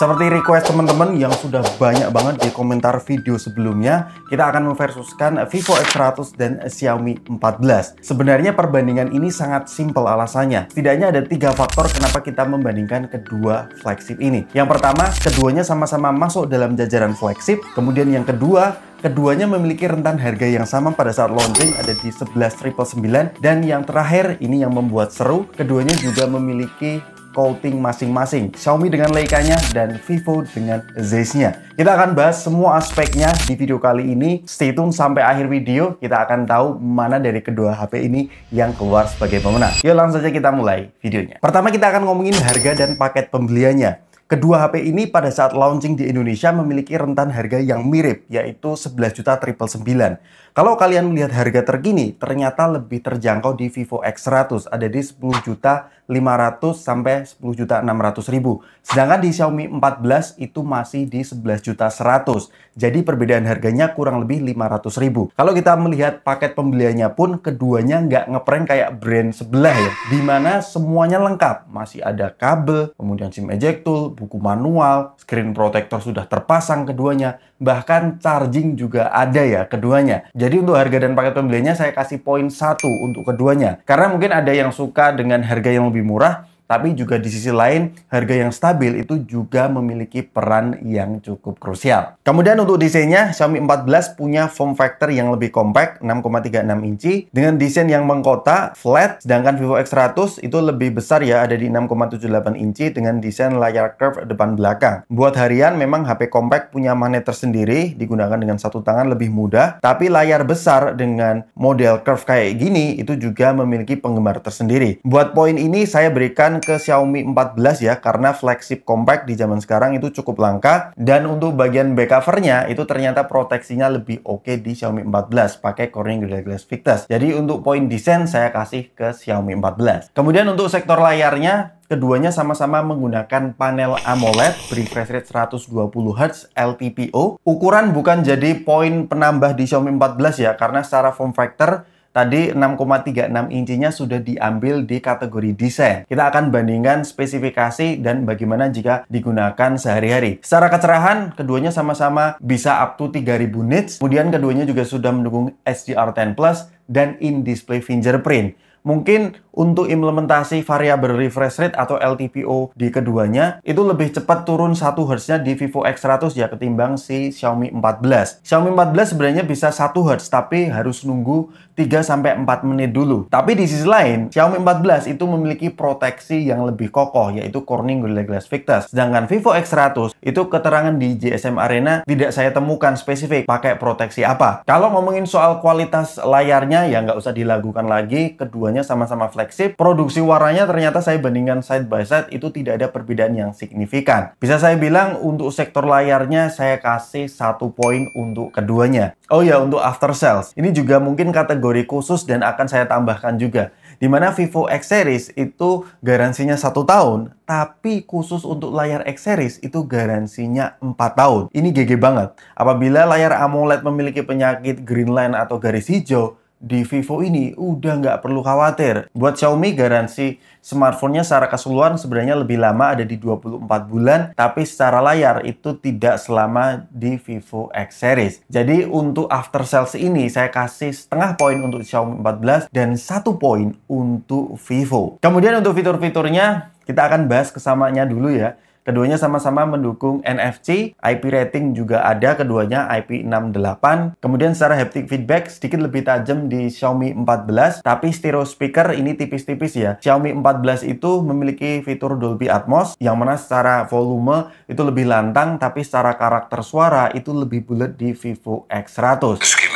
Seperti request teman-teman yang sudah banyak banget di komentar video sebelumnya, kita akan memversuskan Vivo X100 dan Xiaomi 14. Sebenarnya perbandingan ini sangat simpel alasannya. Setidaknya ada tiga faktor kenapa kita membandingkan kedua flagship ini. Yang pertama, keduanya sama-sama masuk dalam jajaran flagship. Kemudian yang kedua, Keduanya memiliki rentan harga yang sama pada saat launching ada di 11.999 dan yang terakhir ini yang membuat seru, keduanya juga memiliki coating masing-masing. Xiaomi dengan Leica-nya dan Vivo dengan Zeiss-nya. Kita akan bahas semua aspeknya di video kali ini. Stay tune sampai akhir video. Kita akan tahu mana dari kedua HP ini yang keluar sebagai pemenang. Yuk langsung saja kita mulai videonya. Pertama kita akan ngomongin harga dan paket pembeliannya. Kedua HP ini pada saat launching di Indonesia memiliki rentan harga yang mirip, yaitu 11 juta triple 9. Kalau kalian melihat harga terkini, ternyata lebih terjangkau di Vivo X100, ada di 10 juta 500 sampai 10 juta 600 ribu. Sedangkan di Xiaomi 14 itu masih di 11 juta 100. Jadi perbedaan harganya kurang lebih 500 ribu. Kalau kita melihat paket pembeliannya pun keduanya nggak ngeprank kayak brand sebelah ya. Di mana semuanya lengkap. Masih ada kabel, kemudian SIM eject tool, buku manual, screen protector sudah terpasang keduanya. Bahkan charging juga ada ya keduanya. Jadi untuk harga dan paket pembeliannya saya kasih poin satu untuk keduanya. Karena mungkin ada yang suka dengan harga yang lebih murah tapi juga di sisi lain harga yang stabil itu juga memiliki peran yang cukup krusial. Kemudian untuk desainnya Xiaomi 14 punya form factor yang lebih compact 6,36 inci dengan desain yang mengkota flat sedangkan Vivo X100 itu lebih besar ya ada di 6,78 inci dengan desain layar curve depan belakang. Buat harian memang HP compact punya magnet tersendiri digunakan dengan satu tangan lebih mudah tapi layar besar dengan model curve kayak gini itu juga memiliki penggemar tersendiri. Buat poin ini saya berikan ke Xiaomi 14 ya karena flagship compact di zaman sekarang itu cukup langka dan untuk bagian back covernya itu ternyata proteksinya lebih oke di Xiaomi 14 pakai Corning Gorilla Glass Victus. Jadi untuk poin desain saya kasih ke Xiaomi 14. Kemudian untuk sektor layarnya Keduanya sama-sama menggunakan panel AMOLED refresh rate 120 Hz LTPO. Ukuran bukan jadi poin penambah di Xiaomi 14 ya, karena secara form factor Tadi 6,36 incinya sudah diambil di kategori desain. Kita akan bandingkan spesifikasi dan bagaimana jika digunakan sehari-hari. Secara kecerahan, keduanya sama-sama bisa up to 3000 nits. Kemudian keduanya juga sudah mendukung HDR10 Plus dan in-display fingerprint. Mungkin untuk implementasi variabel refresh rate atau LTPO di keduanya itu lebih cepat turun 1 Hz-nya di Vivo X100 ya ketimbang si Xiaomi 14. Xiaomi 14 sebenarnya bisa 1 Hz tapi harus nunggu 3 sampai 4 menit dulu. Tapi di sisi lain, Xiaomi 14 itu memiliki proteksi yang lebih kokoh yaitu Corning Gorilla Glass Victus. Sedangkan Vivo X100 itu keterangan di GSM Arena tidak saya temukan spesifik pakai proteksi apa. Kalau ngomongin soal kualitas layarnya ya nggak usah dilakukan lagi, keduanya sama-sama flagship, produksi warnanya ternyata saya bandingkan side by side itu tidak ada perbedaan yang signifikan. Bisa saya bilang untuk sektor layarnya saya kasih satu poin untuk keduanya. Oh ya, untuk after sales. Ini juga mungkin kategori khusus dan akan saya tambahkan juga. Di mana Vivo X Series itu garansinya satu tahun, tapi khusus untuk layar X Series itu garansinya 4 tahun. Ini GG banget. Apabila layar AMOLED memiliki penyakit green line atau garis hijau, di Vivo ini udah nggak perlu khawatir. Buat Xiaomi garansi smartphone-nya secara keseluruhan sebenarnya lebih lama ada di 24 bulan, tapi secara layar itu tidak selama di Vivo X series. Jadi untuk after sales ini saya kasih setengah poin untuk Xiaomi 14 dan satu poin untuk Vivo. Kemudian untuk fitur-fiturnya kita akan bahas kesamanya dulu ya. Keduanya sama-sama mendukung NFC, IP rating juga ada keduanya IP68. Kemudian secara haptic feedback sedikit lebih tajam di Xiaomi 14, tapi stereo speaker ini tipis-tipis ya. Xiaomi 14 itu memiliki fitur Dolby Atmos yang mana secara volume itu lebih lantang, tapi secara karakter suara itu lebih bulat di Vivo X100.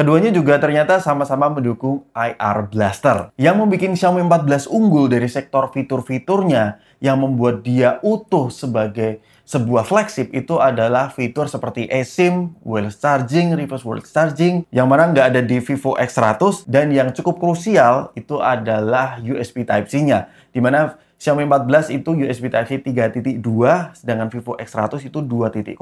Keduanya juga ternyata sama-sama mendukung IR Blaster yang membuat Xiaomi 14 unggul dari sektor fitur-fiturnya. Yang membuat dia utuh sebagai sebuah flagship itu adalah fitur seperti eSIM, wireless charging, reverse wireless charging yang mana nggak ada di Vivo X100 dan yang cukup krusial itu adalah USB Type-C-nya di mana Xiaomi 14 itu USB Type-C 3.2, sedangkan Vivo X100 itu 2.0.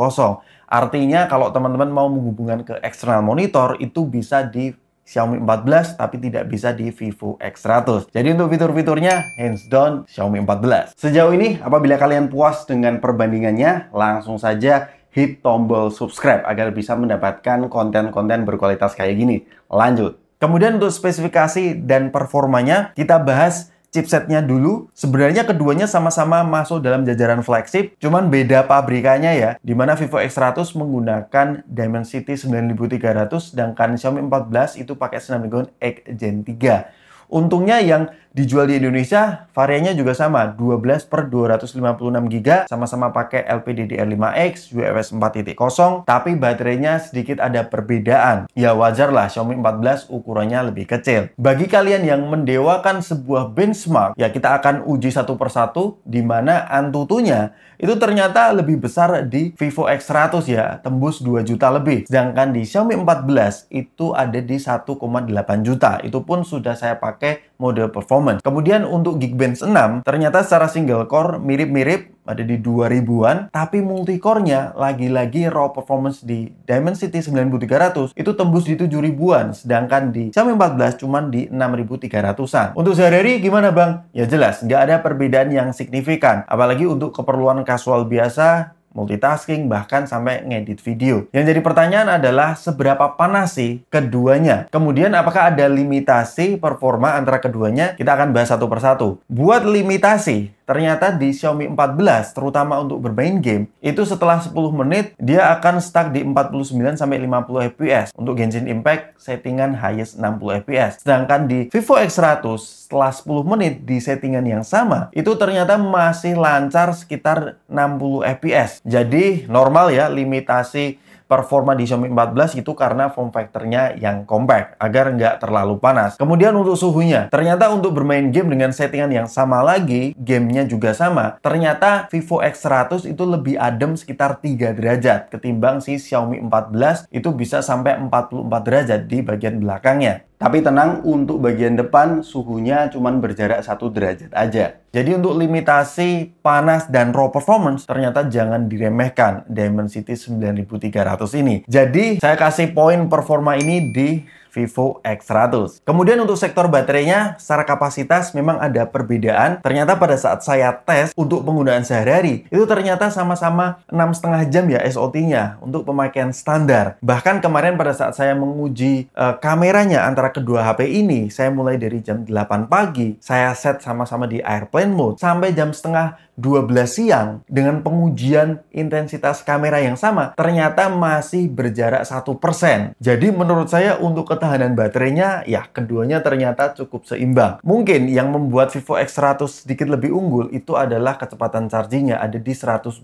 Artinya kalau teman-teman mau menghubungkan ke external monitor itu bisa di Xiaomi 14 tapi tidak bisa di Vivo X100. Jadi untuk fitur-fiturnya hands down Xiaomi 14. Sejauh ini apabila kalian puas dengan perbandingannya, langsung saja hit tombol subscribe agar bisa mendapatkan konten-konten berkualitas kayak gini. Lanjut. Kemudian untuk spesifikasi dan performanya kita bahas chipsetnya dulu. Sebenarnya keduanya sama-sama masuk dalam jajaran flagship, cuman beda pabrikannya ya. Di mana Vivo X100 menggunakan Dimensity 9300, sedangkan Xiaomi 14 itu pakai Snapdragon X Gen 3. Untungnya yang dijual di Indonesia variannya juga sama, 12 per 256 GB, sama-sama pakai LPDDR5X, UFS 4.0, tapi baterainya sedikit ada perbedaan. Ya wajar lah, Xiaomi 14 ukurannya lebih kecil. Bagi kalian yang mendewakan sebuah benchmark, ya kita akan uji satu persatu, di mana Antutunya itu ternyata lebih besar di Vivo X100 ya, tembus 2 juta lebih. Sedangkan di Xiaomi 14 itu ada di 1,8 juta. Itu pun sudah saya pakai pakai mode performance. Kemudian untuk Geekbench 6, ternyata secara single core mirip-mirip ada di 2000-an, tapi multi-core-nya lagi-lagi raw performance di Dimensity 9300 itu tembus di 7000-an, sedangkan di Xiaomi 14 cuman di 6300-an. Untuk sehari-hari gimana Bang? Ya jelas, nggak ada perbedaan yang signifikan. Apalagi untuk keperluan casual biasa, multitasking, bahkan sampai ngedit video. Yang jadi pertanyaan adalah seberapa panas sih keduanya? Kemudian apakah ada limitasi performa antara keduanya? Kita akan bahas satu persatu. Buat limitasi, ternyata di Xiaomi 14 terutama untuk bermain game itu setelah 10 menit dia akan stuck di 49 sampai 50 fps untuk Genshin Impact settingan highest 60 fps sedangkan di Vivo X100 setelah 10 menit di settingan yang sama itu ternyata masih lancar sekitar 60 fps jadi normal ya limitasi performa di Xiaomi 14 itu karena form factornya yang compact agar nggak terlalu panas. Kemudian untuk suhunya, ternyata untuk bermain game dengan settingan yang sama lagi, gamenya juga sama. Ternyata Vivo X100 itu lebih adem sekitar 3 derajat ketimbang si Xiaomi 14 itu bisa sampai 44 derajat di bagian belakangnya. Tapi tenang, untuk bagian depan suhunya cuma berjarak satu derajat aja. Jadi untuk limitasi panas dan raw performance, ternyata jangan diremehkan Dimensity 9300 ini. Jadi saya kasih poin performa ini di Vivo X100. Kemudian untuk sektor baterainya, secara kapasitas memang ada perbedaan. Ternyata pada saat saya tes untuk penggunaan sehari-hari, itu ternyata sama-sama 6,5 jam ya SOT-nya untuk pemakaian standar. Bahkan kemarin pada saat saya menguji uh, kameranya antara kedua HP ini, saya mulai dari jam 8 pagi, saya set sama-sama di airplane mode, sampai jam setengah 12 siang dengan pengujian intensitas kamera yang sama ternyata masih berjarak satu persen. Jadi menurut saya untuk ketahanan baterainya ya keduanya ternyata cukup seimbang. Mungkin yang membuat Vivo X100 sedikit lebih unggul itu adalah kecepatan chargingnya ada di 120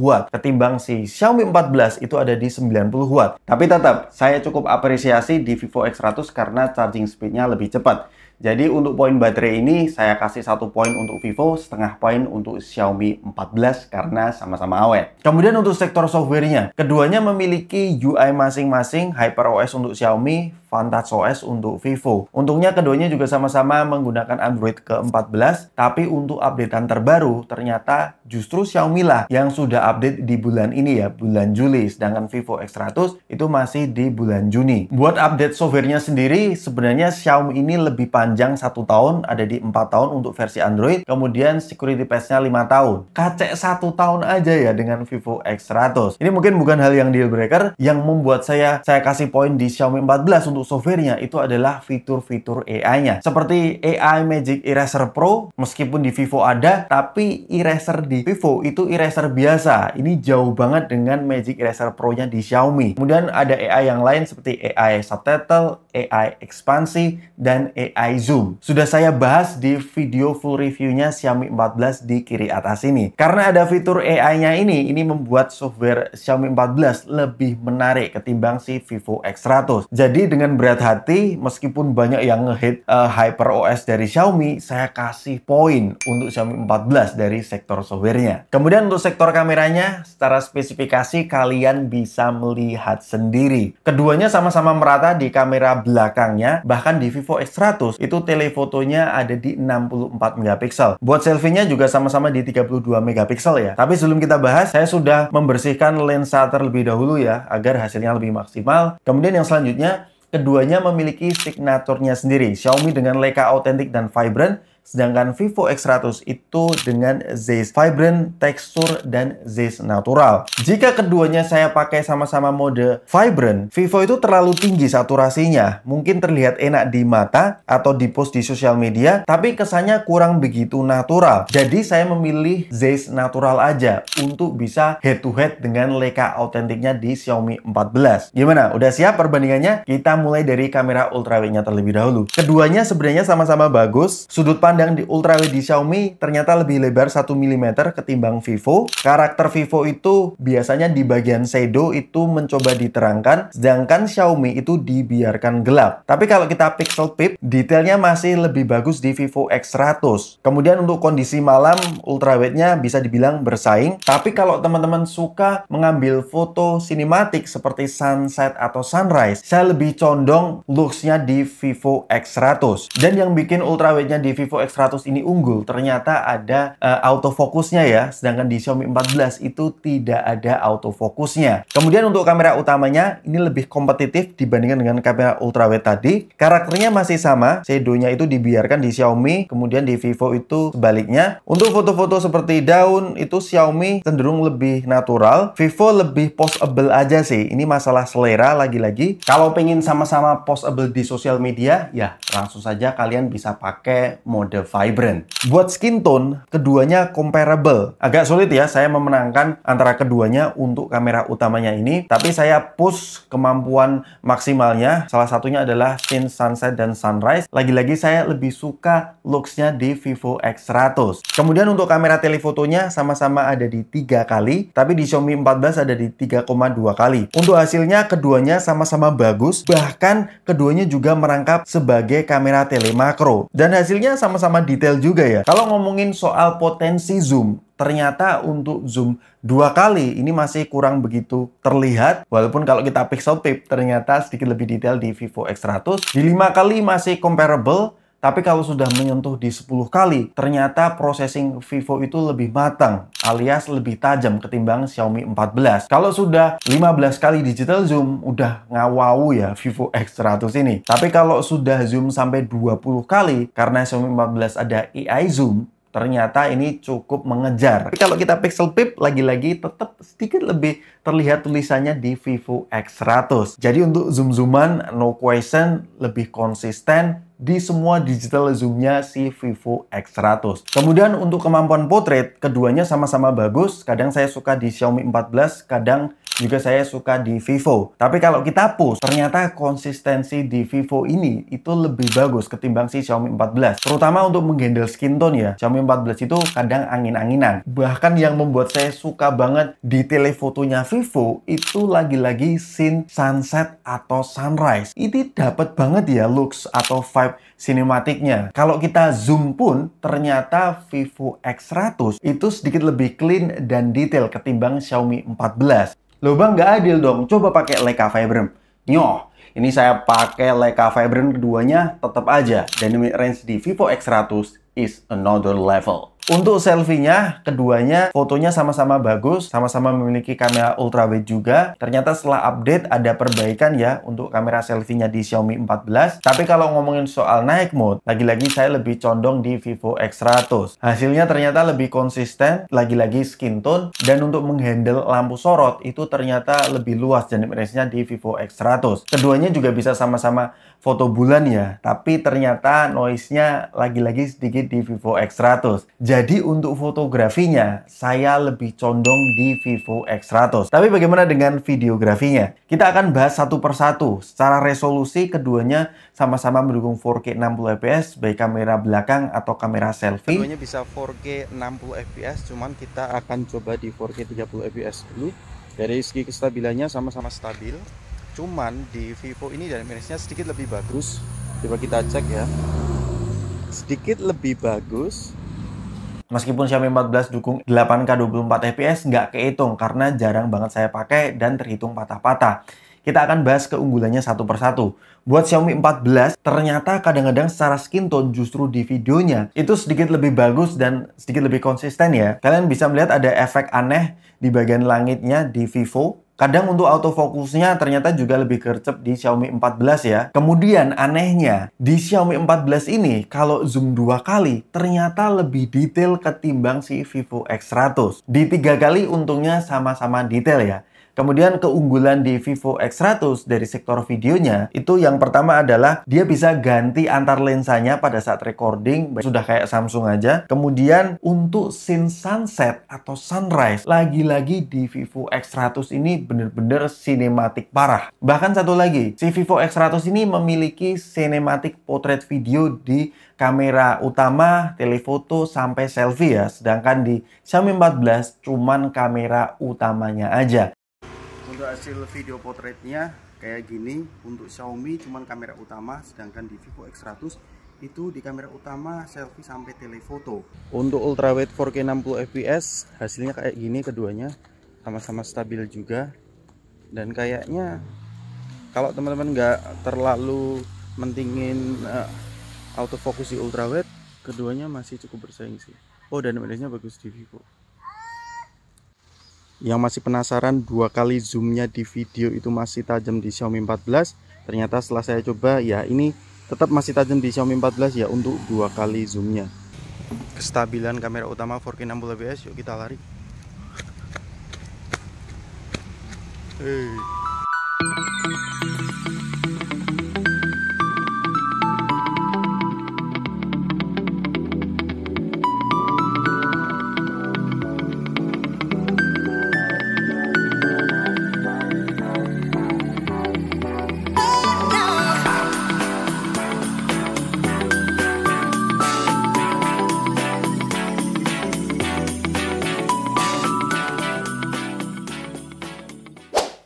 watt ketimbang si Xiaomi 14 itu ada di 90 watt. Tapi tetap saya cukup apresiasi di Vivo X100 karena charging speednya lebih cepat. Jadi untuk poin baterai ini saya kasih satu poin untuk Vivo, setengah poin untuk Xiaomi 14 karena sama-sama awet. Kemudian untuk sektor softwarenya, keduanya memiliki UI masing-masing, HyperOS untuk Xiaomi, Vantage OS untuk Vivo. Untungnya keduanya juga sama-sama menggunakan Android ke-14, tapi untuk updatean terbaru ternyata justru Xiaomi lah yang sudah update di bulan ini ya, bulan Juli, sedangkan Vivo X100 itu masih di bulan Juni. Buat update softwarenya sendiri, sebenarnya Xiaomi ini lebih panjang satu tahun, ada di 4 tahun untuk versi Android, kemudian security patch-nya 5 tahun. Kacek satu tahun aja ya dengan Vivo X100. Ini mungkin bukan hal yang deal breaker, yang membuat saya saya kasih poin di Xiaomi 14 untuk softwarenya itu adalah fitur-fitur AI-nya. Seperti AI Magic Eraser Pro, meskipun di Vivo ada, tapi eraser di Vivo itu eraser biasa. Ini jauh banget dengan Magic Eraser Pro-nya di Xiaomi. Kemudian ada AI yang lain seperti AI Subtitle, AI Ekspansi, dan AI Zoom. Sudah saya bahas di video full review-nya Xiaomi 14 di kiri atas ini. Karena ada fitur AI-nya ini, ini membuat software Xiaomi 14 lebih menarik ketimbang si Vivo X100. Jadi dengan dengan berat hati, meskipun banyak yang ngehit uh, Hyper OS dari Xiaomi, saya kasih poin untuk Xiaomi 14 dari sektor softwarenya. Kemudian untuk sektor kameranya, secara spesifikasi kalian bisa melihat sendiri. Keduanya sama-sama merata di kamera belakangnya, bahkan di Vivo X100 itu telefotonya ada di 64 megapiksel. Buat selfie-nya juga sama-sama di 32 megapiksel ya. Tapi sebelum kita bahas, saya sudah membersihkan lensa terlebih dahulu ya, agar hasilnya lebih maksimal. Kemudian yang selanjutnya, keduanya memiliki signaturnya sendiri. Xiaomi dengan Leica Authentic dan Vibrant, Sedangkan Vivo X100 itu dengan Zeiss Vibrant, tekstur, dan Zeiss Natural. Jika keduanya saya pakai sama-sama mode Vibrant, Vivo itu terlalu tinggi saturasinya. Mungkin terlihat enak di mata atau di post di sosial media, tapi kesannya kurang begitu natural. Jadi saya memilih Zeiss Natural aja untuk bisa head to head dengan Leica autentiknya di Xiaomi 14. Gimana? Udah siap perbandingannya? Kita mulai dari kamera ultrawide-nya terlebih dahulu. Keduanya sebenarnya sama-sama bagus. Sudut pandang pandang di ultrawide di Xiaomi ternyata lebih lebar 1 mm ketimbang Vivo. Karakter Vivo itu biasanya di bagian shadow itu mencoba diterangkan, sedangkan Xiaomi itu dibiarkan gelap. Tapi kalau kita pixel peep, detailnya masih lebih bagus di Vivo X100. Kemudian untuk kondisi malam, ultrawide-nya bisa dibilang bersaing. Tapi kalau teman-teman suka mengambil foto sinematik seperti sunset atau sunrise, saya lebih condong looks-nya di Vivo X100. Dan yang bikin ultrawide-nya di Vivo X100 ini unggul, ternyata ada uh, autofokusnya ya. Sedangkan di Xiaomi 14 itu tidak ada autofokusnya. Kemudian untuk kamera utamanya, ini lebih kompetitif dibandingkan dengan kamera ultrawide tadi. Karakternya masih sama, shadow-nya itu dibiarkan di Xiaomi, kemudian di Vivo itu sebaliknya. Untuk foto-foto seperti daun, itu Xiaomi cenderung lebih natural. Vivo lebih postable aja sih. Ini masalah selera lagi-lagi. Kalau pengen sama-sama postable di sosial media, ya langsung saja kalian bisa pakai mode mode vibrant. Buat skin tone, keduanya comparable. Agak sulit ya saya memenangkan antara keduanya untuk kamera utamanya ini, tapi saya push kemampuan maksimalnya. Salah satunya adalah scene sunset dan sunrise. Lagi-lagi saya lebih suka looksnya di Vivo X100. Kemudian untuk kamera telefotonya sama-sama ada di tiga kali, tapi di Xiaomi 14 ada di 3,2 kali. Untuk hasilnya keduanya sama-sama bagus, bahkan keduanya juga merangkap sebagai kamera telemakro. Dan hasilnya sama sama-sama detail juga ya. Kalau ngomongin soal potensi zoom, ternyata untuk zoom dua kali ini masih kurang begitu terlihat. Walaupun kalau kita pixel peep ternyata sedikit lebih detail di Vivo X100. Di lima kali masih comparable, tapi kalau sudah menyentuh di 10 kali, ternyata processing Vivo itu lebih matang, alias lebih tajam ketimbang Xiaomi 14. Kalau sudah 15 kali digital zoom, udah ngawau ya Vivo X100 ini. Tapi kalau sudah zoom sampai 20 kali, karena Xiaomi 14 ada AI zoom, ternyata ini cukup mengejar. Tapi kalau kita pixel peep, lagi-lagi tetap sedikit lebih terlihat tulisannya di Vivo X100. Jadi untuk zoom-zooman, no question, lebih konsisten, di semua digital zoomnya si Vivo X100. Kemudian untuk kemampuan portrait, keduanya sama-sama bagus. Kadang saya suka di Xiaomi 14, kadang juga saya suka di Vivo. Tapi kalau kita push, ternyata konsistensi di Vivo ini itu lebih bagus ketimbang si Xiaomi 14. Terutama untuk menghandle skin tone ya. Xiaomi 14 itu kadang angin-anginan. Bahkan yang membuat saya suka banget di telefotonya Vivo itu lagi-lagi scene sunset atau sunrise. Ini dapat banget ya looks atau vibe sinematiknya. Kalau kita zoom pun ternyata Vivo X100 itu sedikit lebih clean dan detail ketimbang Xiaomi 14. Loh bang, nggak adil dong. Coba pakai Leica Vibrant. Nyoh, ini saya pakai Leica Vibrant keduanya tetap aja. Dynamic range di Vivo X100 is another level. Untuk selfie-nya, keduanya fotonya sama-sama bagus, sama-sama memiliki kamera ultrawide juga. Ternyata setelah update ada perbaikan ya untuk kamera selfie-nya di Xiaomi 14. Tapi kalau ngomongin soal naik mode, lagi-lagi saya lebih condong di Vivo X100. Hasilnya ternyata lebih konsisten, lagi-lagi skin tone, dan untuk menghandle lampu sorot itu ternyata lebih luas dan range-nya di Vivo X100. Keduanya juga bisa sama-sama foto bulan ya, tapi ternyata noise-nya lagi-lagi sedikit di Vivo X100. Jadi untuk fotografinya, saya lebih condong di Vivo X100. Tapi bagaimana dengan videografinya? Kita akan bahas satu persatu. Secara resolusi, keduanya sama-sama mendukung 4K 60 fps, baik kamera belakang atau kamera selfie. Keduanya bisa 4K 60 fps, cuman kita akan coba di 4K 30 fps dulu. Dari segi kestabilannya sama-sama stabil cuman di Vivo ini dan minusnya sedikit lebih bagus coba kita cek ya sedikit lebih bagus Meskipun Xiaomi 14 dukung 8K 24 fps nggak kehitung karena jarang banget saya pakai dan terhitung patah-patah. Kita akan bahas keunggulannya satu persatu. Buat Xiaomi 14, ternyata kadang-kadang secara skin tone justru di videonya itu sedikit lebih bagus dan sedikit lebih konsisten ya. Kalian bisa melihat ada efek aneh di bagian langitnya di Vivo Kadang untuk autofokusnya ternyata juga lebih gercep di Xiaomi 14 ya. Kemudian anehnya, di Xiaomi 14 ini kalau zoom dua kali ternyata lebih detail ketimbang si Vivo X100. Di tiga kali untungnya sama-sama detail ya. Kemudian keunggulan di Vivo X100 dari sektor videonya itu yang pertama adalah dia bisa ganti antar lensanya pada saat recording sudah kayak Samsung aja. Kemudian untuk scene sunset atau sunrise lagi-lagi di Vivo X100 ini bener-bener sinematik parah. Bahkan satu lagi, si Vivo X100 ini memiliki cinematic portrait video di kamera utama, telefoto sampai selfie ya. Sedangkan di Xiaomi 14 cuman kamera utamanya aja untuk hasil video potretnya kayak gini untuk Xiaomi cuman kamera utama sedangkan di Vivo X100 itu di kamera utama selfie sampai telefoto. Untuk ultrawide 4K 60 fps hasilnya kayak gini keduanya sama-sama stabil juga. Dan kayaknya kalau teman-teman nggak terlalu mentingin uh, autofocus di ultrawide keduanya masih cukup bersaing sih. Oh dan bagus di Vivo yang masih penasaran dua kali zoomnya di video itu masih tajam di Xiaomi 14 ternyata setelah saya coba ya ini tetap masih tajam di Xiaomi 14 ya untuk dua kali zoomnya. Kestabilan kamera utama 4K 60 fps yuk kita lari. Hey.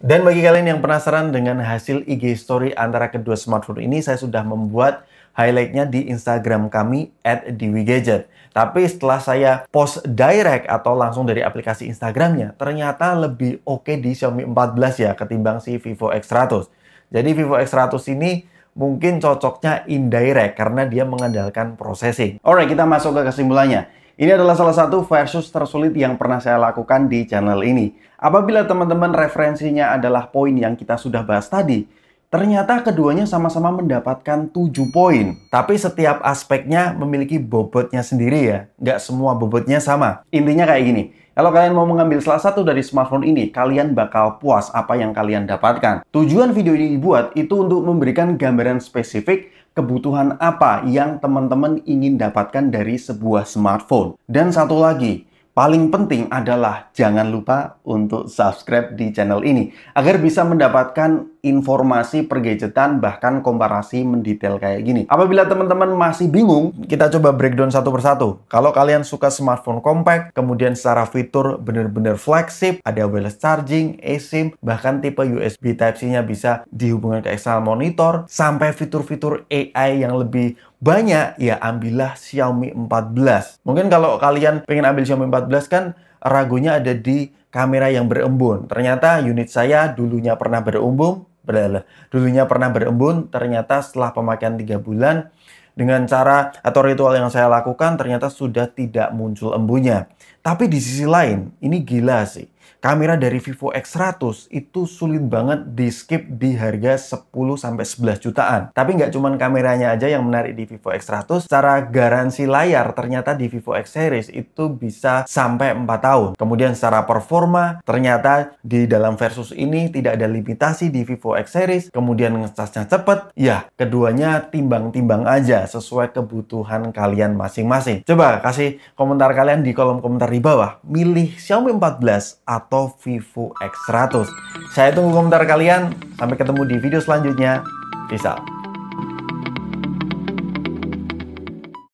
Dan bagi kalian yang penasaran dengan hasil IG story antara kedua smartphone ini, saya sudah membuat highlightnya di Instagram kami at Gadget. Tapi setelah saya post direct atau langsung dari aplikasi Instagramnya, ternyata lebih oke okay di Xiaomi 14 ya ketimbang si Vivo X100. Jadi Vivo X100 ini mungkin cocoknya indirect karena dia mengandalkan processing. Alright, kita masuk ke kesimpulannya. Ini adalah salah satu versus tersulit yang pernah saya lakukan di channel ini. Apabila teman-teman referensinya adalah poin yang kita sudah bahas tadi, ternyata keduanya sama-sama mendapatkan 7 poin. Tapi setiap aspeknya memiliki bobotnya sendiri ya. Nggak semua bobotnya sama. Intinya kayak gini, kalau kalian mau mengambil salah satu dari smartphone ini, kalian bakal puas apa yang kalian dapatkan. Tujuan video ini dibuat itu untuk memberikan gambaran spesifik kebutuhan apa yang teman-teman ingin dapatkan dari sebuah smartphone. Dan satu lagi, paling penting adalah jangan lupa untuk subscribe di channel ini agar bisa mendapatkan informasi pergadgetan bahkan komparasi mendetail kayak gini. Apabila teman-teman masih bingung, kita coba breakdown satu persatu. Kalau kalian suka smartphone compact, kemudian secara fitur benar-benar flagship, ada wireless charging, eSIM, bahkan tipe USB Type-C-nya bisa dihubungkan ke external monitor, sampai fitur-fitur AI yang lebih banyak, ya ambillah Xiaomi 14. Mungkin kalau kalian pengen ambil Xiaomi 14 kan ragunya ada di kamera yang berembun. Ternyata unit saya dulunya pernah berembun, Berlalu. Dulunya pernah berembun, ternyata setelah pemakaian 3 bulan, dengan cara atau ritual yang saya lakukan, ternyata sudah tidak muncul embunya. Tapi di sisi lain, ini gila sih kamera dari Vivo X100 itu sulit banget di skip di harga 10 sampai 11 jutaan. Tapi nggak cuma kameranya aja yang menarik di Vivo X100, secara garansi layar ternyata di Vivo X series itu bisa sampai 4 tahun. Kemudian secara performa ternyata di dalam versus ini tidak ada limitasi di Vivo X series, kemudian ngecasnya cepet, ya keduanya timbang-timbang aja sesuai kebutuhan kalian masing-masing. Coba kasih komentar kalian di kolom komentar di bawah, milih Xiaomi 14 atau atau Vivo X100. Saya tunggu komentar kalian. Sampai ketemu di video selanjutnya. Peace out.